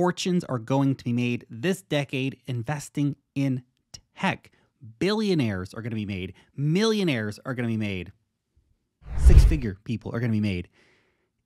fortunes are going to be made this decade investing in tech. Billionaires are going to be made, millionaires are going to be made, six figure people are going to be made.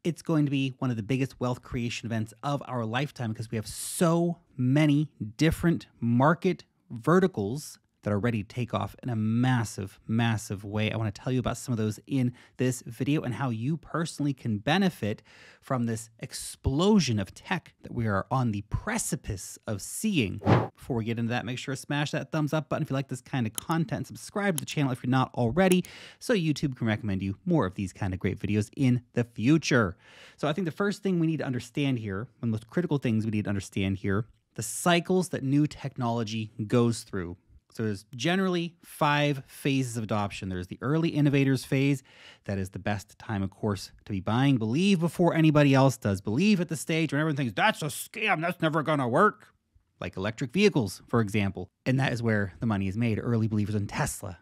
It's going to be one of the biggest wealth creation events of our lifetime because we have so many different market verticals that are ready to take off in a massive, massive way. I want to tell you about some of those in this video and how you personally can benefit from this explosion of tech that we are on the precipice of seeing. Before we get into that, make sure to smash that thumbs up button if you like this kind of content. Subscribe to the channel if you're not already, so YouTube can recommend you more of these kind of great videos in the future. So I think the first thing we need to understand here, one of the most critical things we need to understand here, the cycles that new technology goes through. So there's generally five phases of adoption. There's the early innovators phase. That is the best time, of course, to be buying. Believe before anybody else does. Believe at the stage when everyone thinks that's a scam, that's never gonna work. Like electric vehicles, for example. And that is where the money is made. Early believers in Tesla.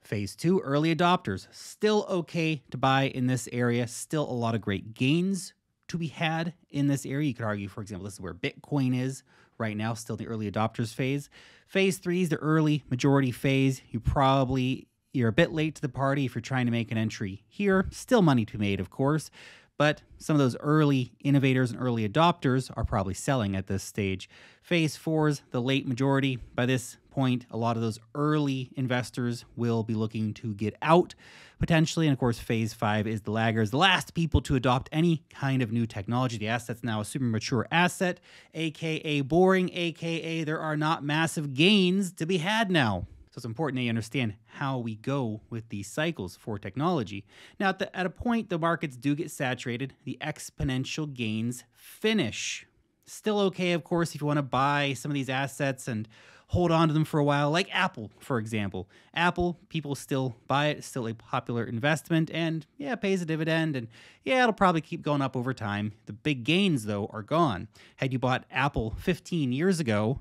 Phase two, early adopters. Still okay to buy in this area. Still a lot of great gains to be had in this area. You could argue, for example, this is where Bitcoin is right now, still the early adopters phase. Phase three is the early majority phase. You probably you're a bit late to the party if you're trying to make an entry here. Still money to be made, of course, but some of those early innovators and early adopters are probably selling at this stage. Phase four is the late majority. By this point, a lot of those early investors will be looking to get out potentially. And of course, phase five is the laggers, the last people to adopt any kind of new technology. The asset's now a super mature asset, aka boring, aka there are not massive gains to be had now. So it's important that you understand how we go with these cycles for technology. Now, at, the, at a point, the markets do get saturated, the exponential gains finish. Still okay, of course, if you want to buy some of these assets and hold on to them for a while, like Apple, for example. Apple, people still buy it, still a popular investment, and yeah, it pays a dividend, and yeah, it'll probably keep going up over time. The big gains, though, are gone. Had you bought Apple 15 years ago,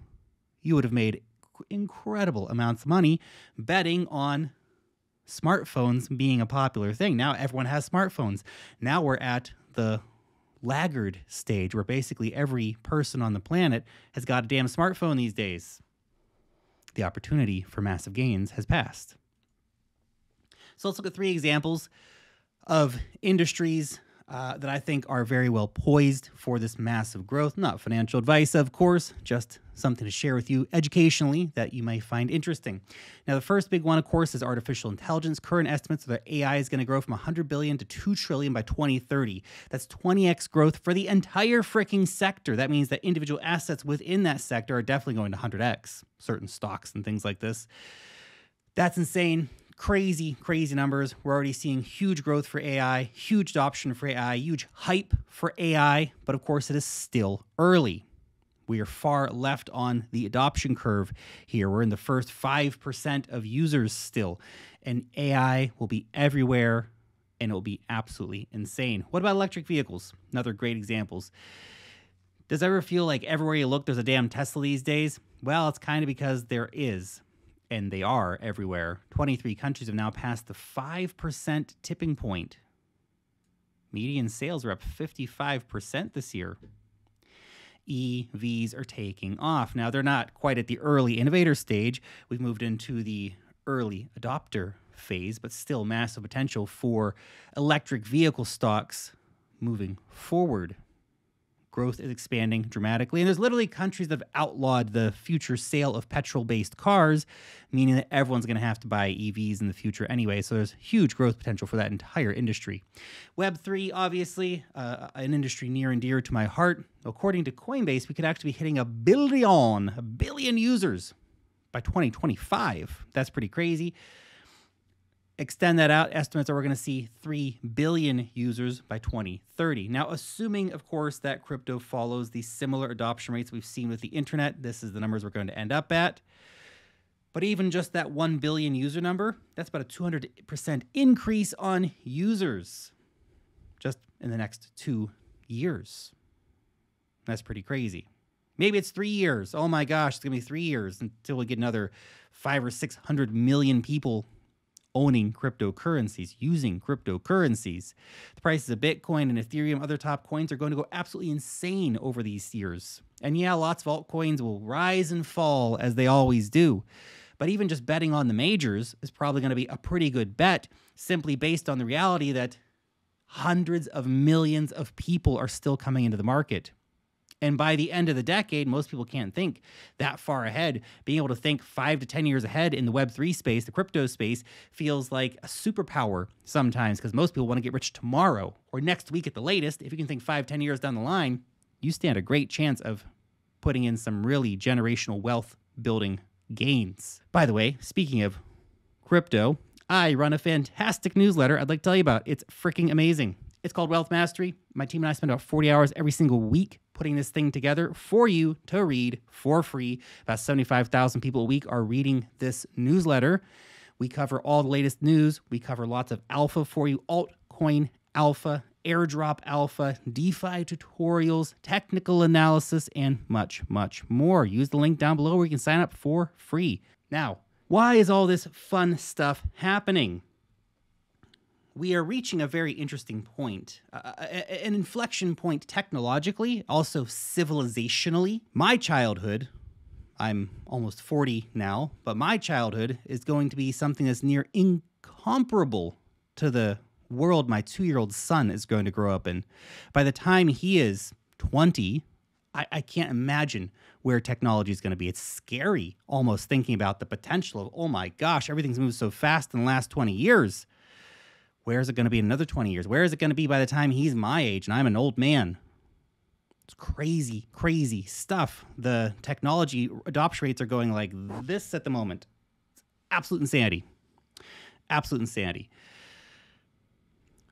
you would have made incredible amounts of money betting on smartphones being a popular thing. Now everyone has smartphones. Now we're at the laggard stage where basically every person on the planet has got a damn smartphone these days. The opportunity for massive gains has passed. So let's look at three examples of industries uh, that I think are very well poised for this massive growth. Not financial advice, of course, just something to share with you educationally that you may find interesting. Now, the first big one, of course, is artificial intelligence. Current estimates are that AI is going to grow from 100 billion to 2 trillion by 2030. That's 20x growth for the entire freaking sector. That means that individual assets within that sector are definitely going to 100x, certain stocks and things like this. That's insane crazy, crazy numbers. We're already seeing huge growth for AI, huge adoption for AI, huge hype for AI, but of course, it is still early. We are far left on the adoption curve here. We're in the first 5% of users still, and AI will be everywhere and it will be absolutely insane. What about electric vehicles? Another great examples. Does ever feel like everywhere you look there's a damn Tesla these days? Well, it's kind of because there is and they are everywhere, 23 countries have now passed the 5% tipping point. Median sales are up 55% this year. EVs are taking off. Now, they're not quite at the early innovator stage. We've moved into the early adopter phase, but still massive potential for electric vehicle stocks moving forward growth is expanding dramatically. And there's literally countries that have outlawed the future sale of petrol based cars, meaning that everyone's going to have to buy EVs in the future anyway. So there's huge growth potential for that entire industry. Web3, obviously, uh, an industry near and dear to my heart. According to Coinbase, we could actually be hitting a billion, a billion users by 2025. That's pretty crazy extend that out, estimates are we're going to see 3 billion users by 2030. Now, assuming, of course, that crypto follows the similar adoption rates we've seen with the internet, this is the numbers we're going to end up at. But even just that 1 billion user number, that's about a 200% increase on users just in the next two years. That's pretty crazy. Maybe it's three years. Oh my gosh, it's going to be three years until we get another five or 600 million people owning cryptocurrencies, using cryptocurrencies. The prices of Bitcoin and Ethereum, other top coins, are going to go absolutely insane over these years. And yeah, lots of altcoins will rise and fall as they always do. But even just betting on the majors is probably going to be a pretty good bet, simply based on the reality that hundreds of millions of people are still coming into the market. And by the end of the decade, most people can't think that far ahead. Being able to think five to 10 years ahead in the Web3 space, the crypto space, feels like a superpower sometimes because most people want to get rich tomorrow or next week at the latest. If you can think five, 10 years down the line, you stand a great chance of putting in some really generational wealth building gains. By the way, speaking of crypto, I run a fantastic newsletter I'd like to tell you about. It's freaking amazing. It's called Wealth Mastery. My team and I spend about 40 hours every single week putting this thing together for you to read for free. About 75,000 people a week are reading this newsletter. We cover all the latest news. We cover lots of alpha for you, altcoin alpha, airdrop alpha, DeFi tutorials, technical analysis, and much, much more. Use the link down below where you can sign up for free. Now, why is all this fun stuff happening? We are reaching a very interesting point, uh, an inflection point technologically, also civilizationally. My childhood, I'm almost 40 now, but my childhood is going to be something that's near incomparable to the world my two year old son is going to grow up in. By the time he is 20, I, I can't imagine where technology is going to be. It's scary almost thinking about the potential of, oh my gosh, everything's moved so fast in the last 20 years. Where is it going to be another 20 years? Where is it going to be by the time he's my age and I'm an old man? It's crazy, crazy stuff. The technology adoption rates are going like this at the moment. It's absolute insanity. Absolute insanity.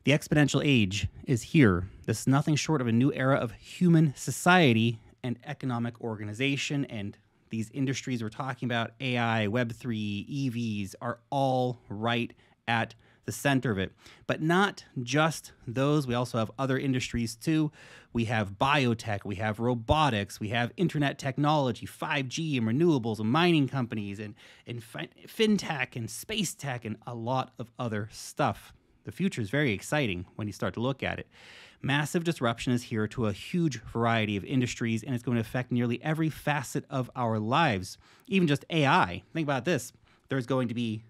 The exponential age is here. This is nothing short of a new era of human society and economic organization. And these industries we're talking about, AI, Web3, EVs, are all right at the center of it. But not just those. We also have other industries too. We have biotech, we have robotics, we have internet technology, 5G and renewables and mining companies and, and fi- fintech and space tech and a lot of other stuff. The future is very exciting when you start to look at it. Massive disruption is here to a huge variety of industries, and it's going to affect nearly every facet of our lives. Even just AI. Think about this there's going to be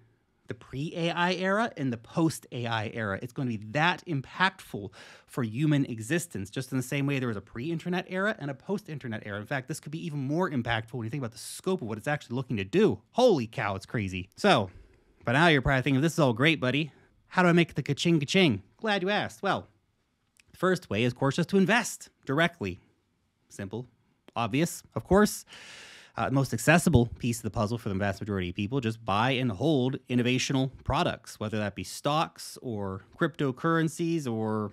the pre AI era and the post AI era. It's going to be that impactful for human existence, just in the same way there was a pre internet era and a post internet era. In fact, this could be even more impactful when you think about the scope of what it's actually looking to do. Holy cow, it's crazy. So, by now you're probably thinking, this is all great, buddy. How do I make the ka-ching ka-ching? Glad you asked. Well, the first way is, of course, just to invest directly. Simple, obvious, of course uh, most accessible piece of the puzzle for the vast majority of people just buy and hold innovational products, whether that be stocks or cryptocurrencies or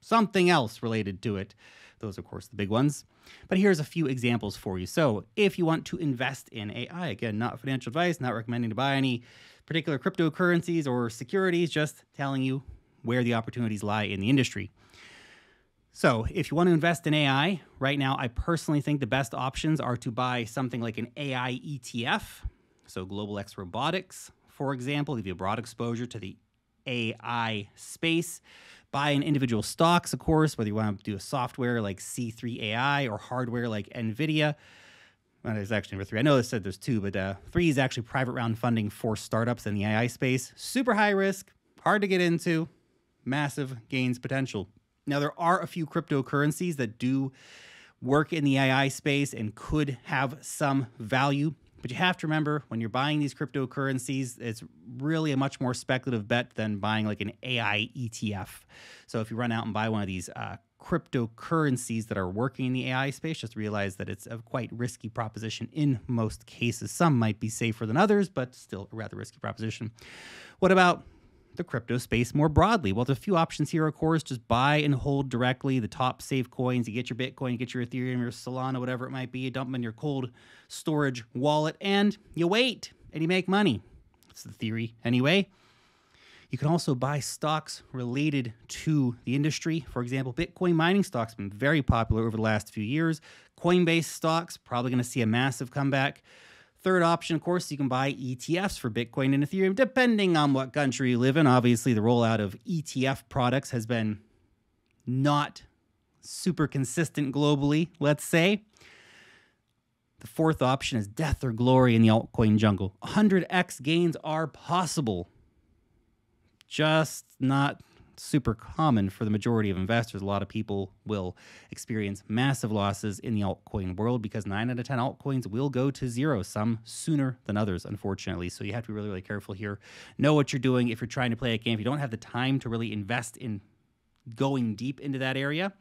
something else related to it. Those, of course, the big ones. But here's a few examples for you. So, if you want to invest in AI, again, not financial advice, not recommending to buy any particular cryptocurrencies or securities, just telling you where the opportunities lie in the industry. So, if you want to invest in AI, right now, I personally think the best options are to buy something like an AI ETF. So, Global X Robotics, for example, give you a broad exposure to the AI space. Buy in individual stocks, of course, whether you want to do a software like C3 AI or hardware like NVIDIA. Well, there's actually number three. I know I said there's two, but uh, three is actually private round funding for startups in the AI space. Super high risk, hard to get into, massive gains potential. Now, there are a few cryptocurrencies that do work in the AI space and could have some value. But you have to remember when you're buying these cryptocurrencies, it's really a much more speculative bet than buying like an AI ETF. So if you run out and buy one of these uh, cryptocurrencies that are working in the AI space, just realize that it's a quite risky proposition in most cases. Some might be safer than others, but still a rather risky proposition. What about the crypto space more broadly? Well, a few options here, of course. Just buy and hold directly the top safe coins. You get your Bitcoin, you get your Ethereum, your Solana, whatever it might be. You dump them in your cold storage wallet and you wait and you make money. That's the theory, anyway. You can also buy stocks related to the industry. For example, Bitcoin mining stocks have been very popular over the last few years. Coinbase stocks probably going to see a massive comeback. Third option, of course, you can buy ETFs for Bitcoin and Ethereum, depending on what country you live in. Obviously, the rollout of ETF products has been not super consistent globally, let's say. The fourth option is death or glory in the altcoin jungle. 100x gains are possible, just not super common for the majority of investors. A lot of people will experience massive losses in the altcoin world because nine out of 10 altcoins will go to zero, some sooner than others, unfortunately. So you have to be really, really careful here. Know what you're doing if you're trying to play a game. If you don't have the time to really invest in going deep into that area,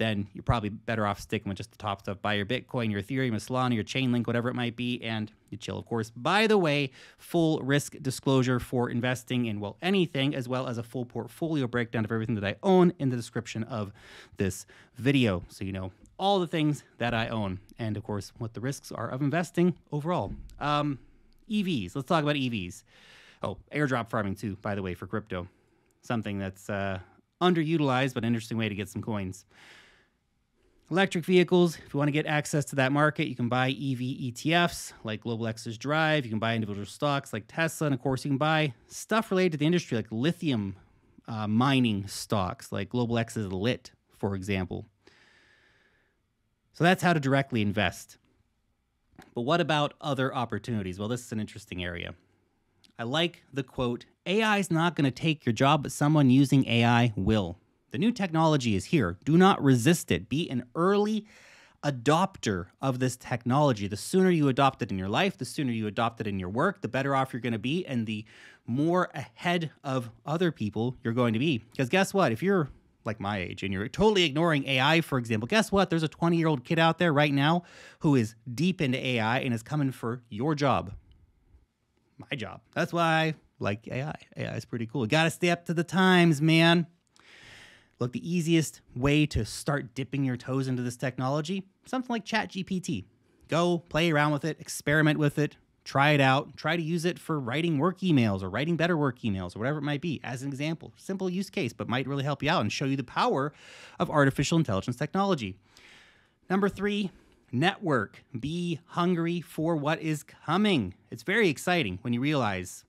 then you're probably better off sticking with just the top stuff. Buy your Bitcoin, your Ethereum, your Solana, your Chainlink, whatever it might be, and you chill, of course. By the way, full risk disclosure for investing in, well, anything, as well as a full portfolio breakdown of everything that I own in the description of this video. So you know all the things that I own, and of course, what the risks are of investing overall. Um, EVs, let's talk about EVs. Oh, airdrop farming, too, by the way, for crypto. Something that's uh, underutilized, but an interesting way to get some coins. Electric vehicles, if you want to get access to that market, you can buy EV ETFs like Global X's Drive. You can buy individual stocks like Tesla. And of course, you can buy stuff related to the industry like lithium uh, mining stocks like Global X's Lit, for example. So that's how to directly invest. But what about other opportunities? Well, this is an interesting area. I like the quote AI is not going to take your job, but someone using AI will. The new technology is here. Do not resist it. Be an early adopter of this technology. The sooner you adopt it in your life, the sooner you adopt it in your work, the better off you're going to be, and the more ahead of other people you're going to be. Because guess what? If you're like my age and you're totally ignoring AI, for example, guess what? There's a 20 year old kid out there right now who is deep into AI and is coming for your job. My job. That's why I like AI. AI is pretty cool. You got to stay up to the times, man. Look, the easiest way to start dipping your toes into this technology, something like ChatGPT. Go play around with it, experiment with it, try it out, try to use it for writing work emails or writing better work emails or whatever it might be as an example. Simple use case, but might really help you out and show you the power of artificial intelligence technology. Number three, network. Be hungry for what is coming. It's very exciting when you realize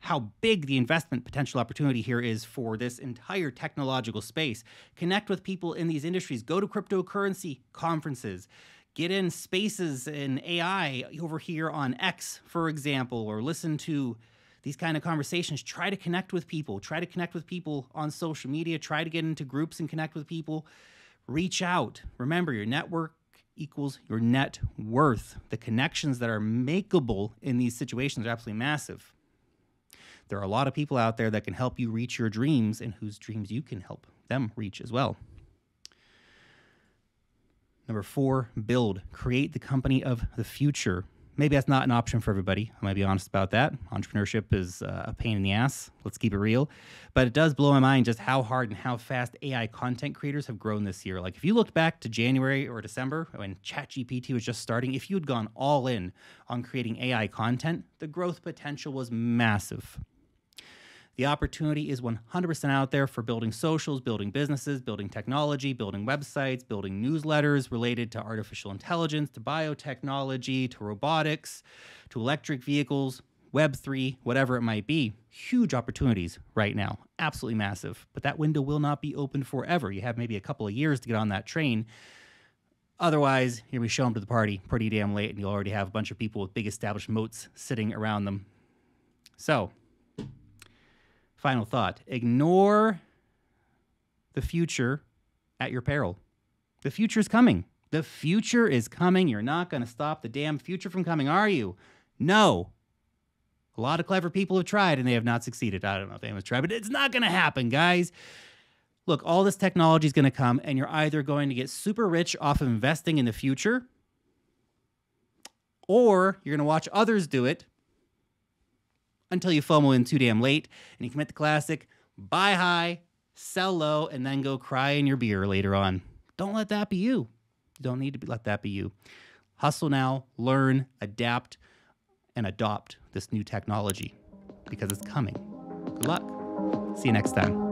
how big the investment potential opportunity here is for this entire technological space. Connect with people in these industries, go to cryptocurrency conferences, get in spaces in AI over here on X, for example, or listen to these kind of conversations. Try to connect with people, try to connect with people on social media, try to get into groups and connect with people. Reach out. Remember, your network equals your net worth. The connections that are makeable in these situations are absolutely massive. There are a lot of people out there that can help you reach your dreams and whose dreams you can help them reach as well. Number four, build, create the company of the future. Maybe that's not an option for everybody. I might be honest about that. Entrepreneurship is uh, a pain in the ass. Let's keep it real. But it does blow my mind just how hard and how fast AI content creators have grown this year. Like if you looked back to January or December when ChatGPT was just starting, if you had gone all in on creating AI content, the growth potential was massive. The opportunity is 100% out there for building socials, building businesses, building technology, building websites, building newsletters related to artificial intelligence, to biotechnology, to robotics, to electric vehicles, Web3, whatever it might be. Huge opportunities right now, absolutely massive. But that window will not be open forever. You have maybe a couple of years to get on that train. Otherwise, you're going to be showing up to the party pretty damn late, and you'll already have a bunch of people with big established moats sitting around them. So, Final thought ignore the future at your peril. The future is coming. The future is coming. You're not going to stop the damn future from coming, are you? No. A lot of clever people have tried and they have not succeeded. I don't know if anyone's tried, but it's not going to happen, guys. Look, all this technology is going to come, and you're either going to get super rich off of investing in the future, or you're going to watch others do it until you FOMO in too damn late and you commit the classic buy high, sell low, and then go cry in your beer later on. Don't let that be you. You don't need to be, let that be you. Hustle now, learn, adapt, and adopt this new technology because it's coming. Good luck. See you next time.